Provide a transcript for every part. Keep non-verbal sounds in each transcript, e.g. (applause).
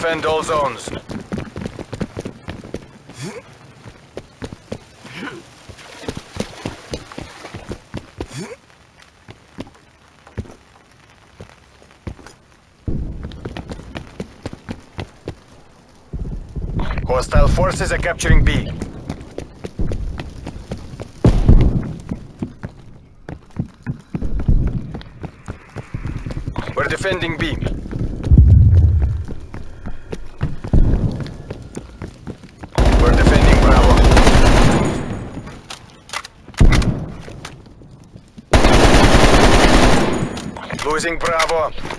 defend all zones. Hostile forces are capturing B. We're defending B. Losing Bravo.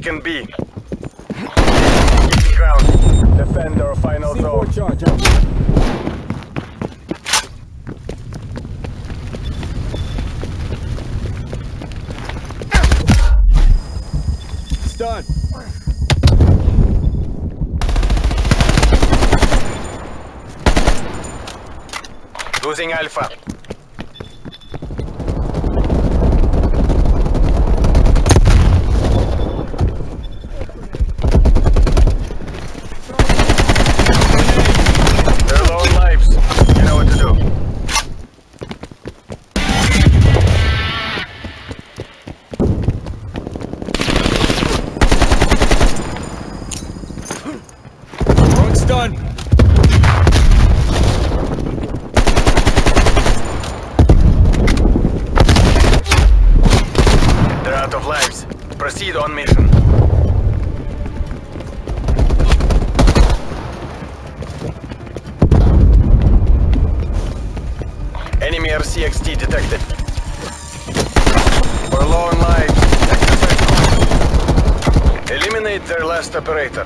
Taken B. Keeping ground. Defend our final. C4 charge out. Stun. Losing Alpha. Eliminate their last operator.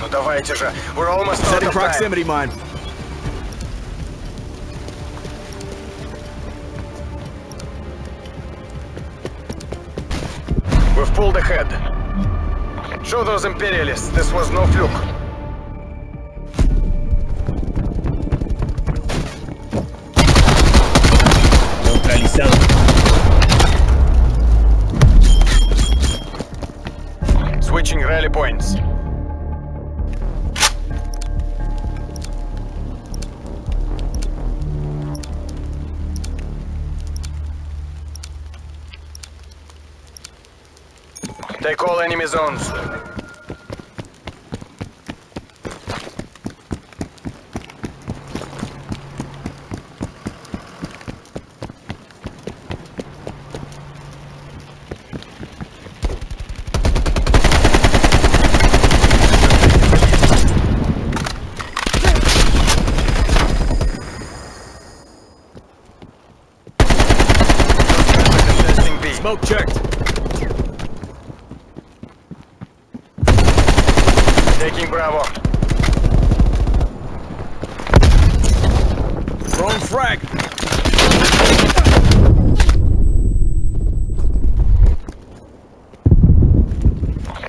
Ну давайте же. We're almost out Setting of time. proximity mine. We've pulled ahead. Show those imperialists this was no fluke. Neutralizado. Switching rally points. Take all enemy zones. Smoke checked. Taking Bravo. Throwing frag.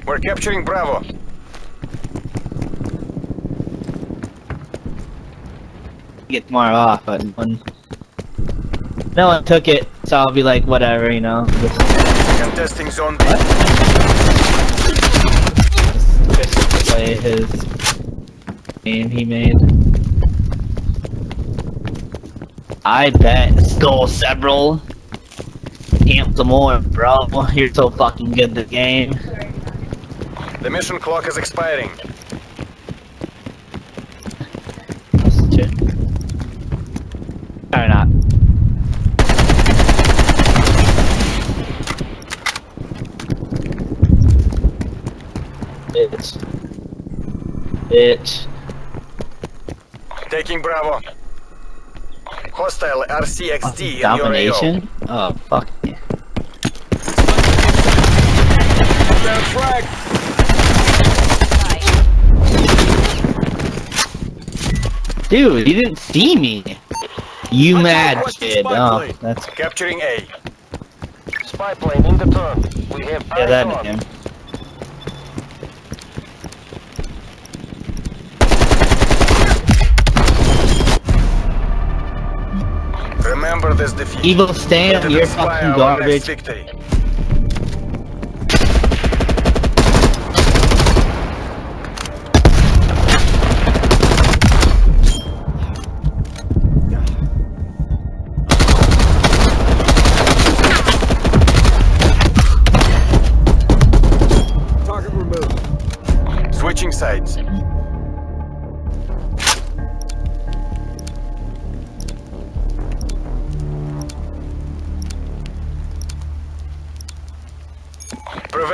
We're capturing Bravo. Get tomorrow off, but one. No one took it, so I'll be like, whatever, you know. Just, Contesting Zone B. just play his game he made. I bet stole several. Camp some more, bro. (laughs) You're so fucking good at the game. The mission clock is expiring. Bitch. Taking Bravo. Hostile RCXD in your AO. Domination? Oh, fuck me. Down frag. Dude, you didn't see me. You Watch out, mad watch kid. Oh, plane. that's Capturing A. Spy plane in the turn. We have yeah, that on. him. This defeat. Evil it you're fucking garbage. victory. Target removed. Switching sides.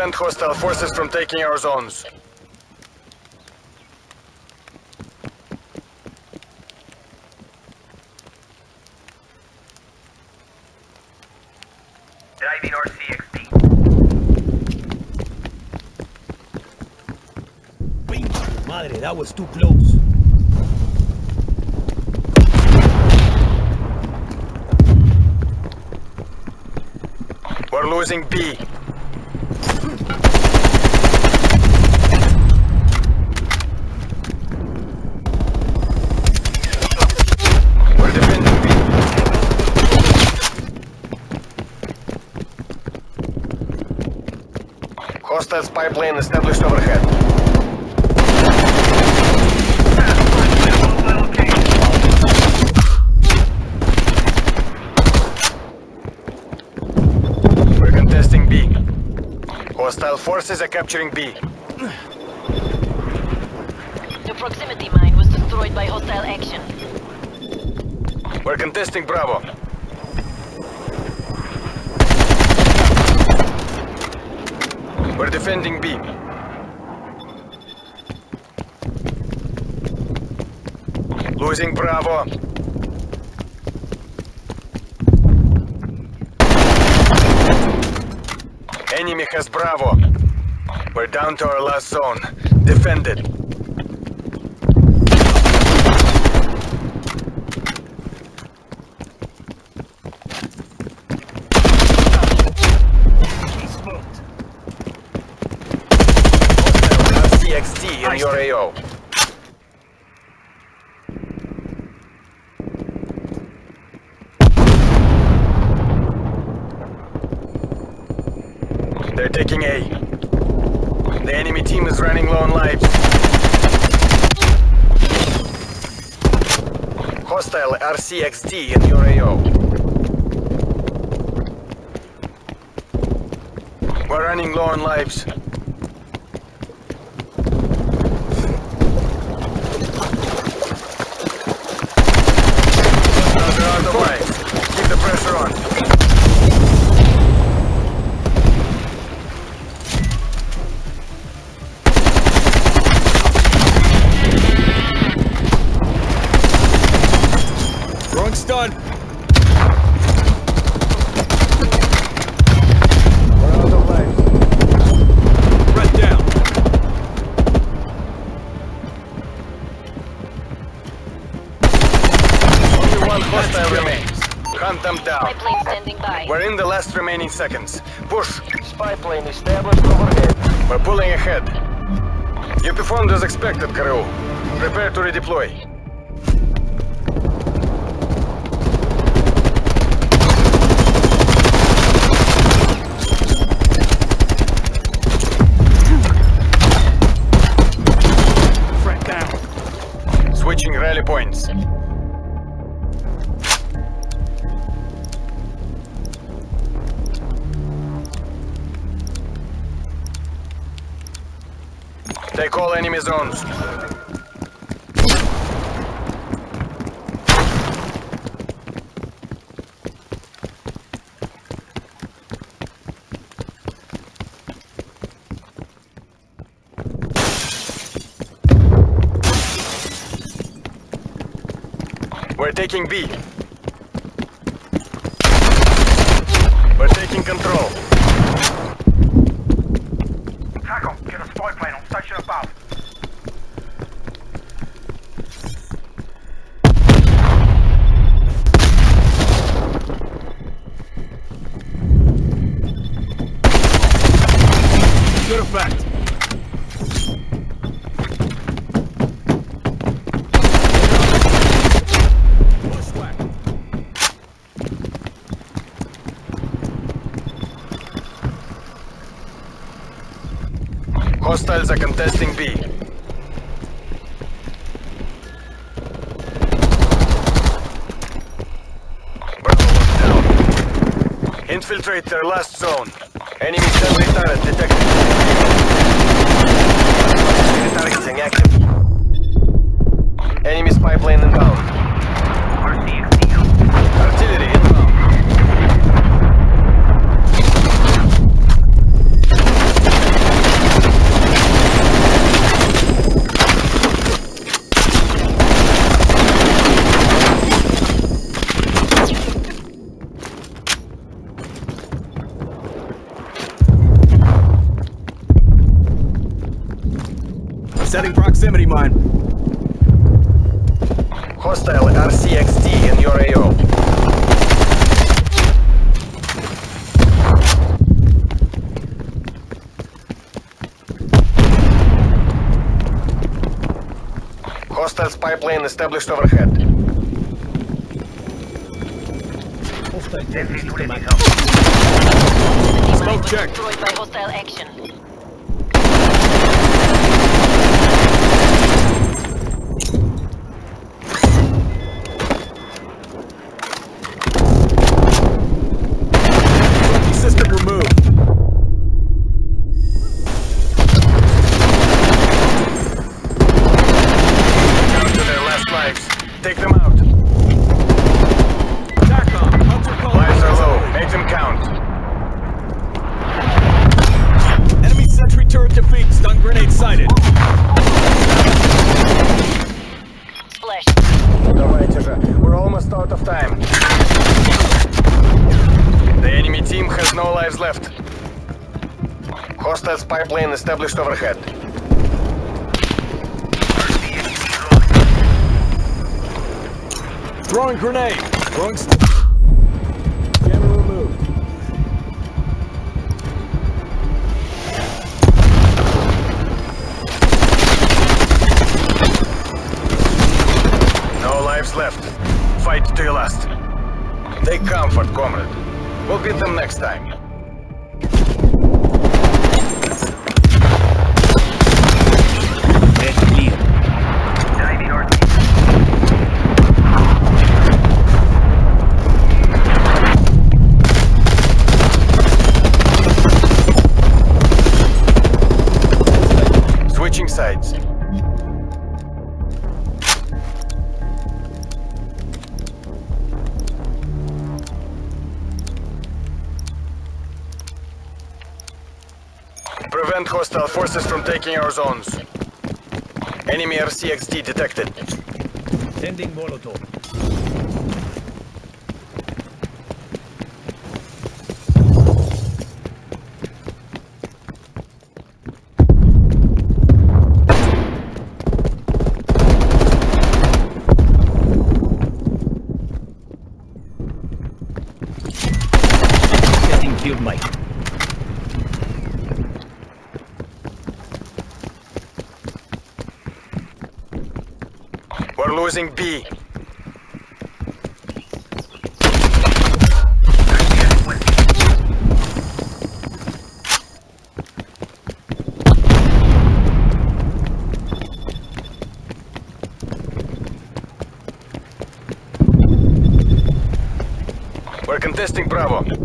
Prevent hostile forces from taking our zones. Driving RCXD. Pinche madre, that was too close. We're losing B. Spy plane established overhead. We're contesting B. Hostile forces are capturing B. The proximity mine was destroyed by hostile action. We're contesting Bravo. We're defending B. Losing Bravo. Enemy has Bravo. We're down to our last zone. Defend it. Hostile RCXD in your AO. They're taking A. The enemy team is running low on lives. Hostile RCXD in your AO. We're running low on lives. Standing by. We're in the last remaining seconds. Push. Spy plane established overhead. We're pulling ahead. You performed as expected, Karoo. Prepare to redeploy. Threat down. Switching rally points. Take all enemy zones. We're taking B. We're taking control. Hostiles are contesting B. Bravo down. Infiltrate their last zone. Enemy sentry turret detected. Targeting active. Enemy spy plane inbound. Artillery inbound. Setting proximity mine. Hostile RCXD in your AO. Hostile spy plane established overhead. Proximity mine check. destroyed by hostile action. Left. Hostile spy plane established overhead. Throwing grenade. Throwing. Prevent hostile forces from taking our zones. Enemy RCXD detected. Sending Molotov. Setting field mic. We're losing B. We're contesting Bravo.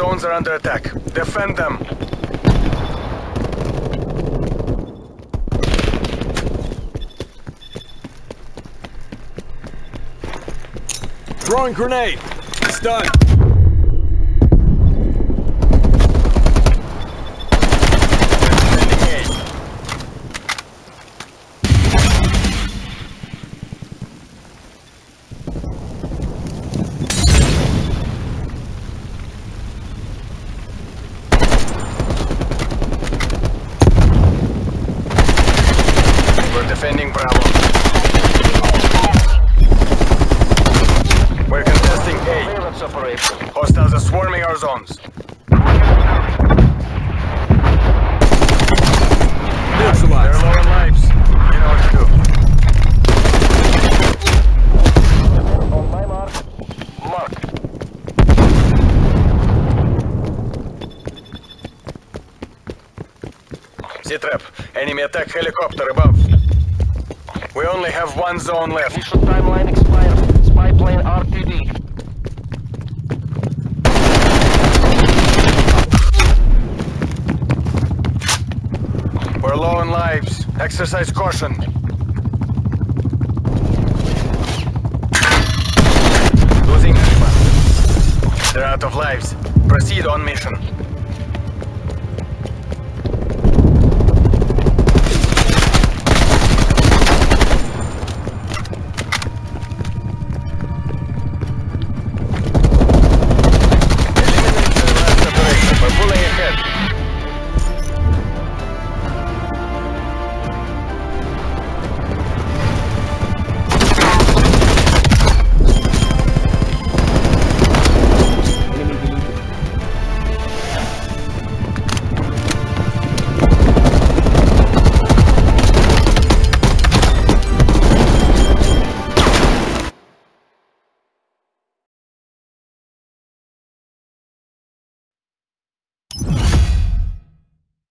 zones are under attack. Defend them. Throwing grenade. Stun. Are swarming zones. They're low on lives. You know what to do. On my mark. Mark. Z-trap. Enemy attack helicopter above. We only have one zone left. Mission timeline expired. Spy plane RTB. We're low on lives. Exercise caution. Losing. They're out of lives. Proceed on mission.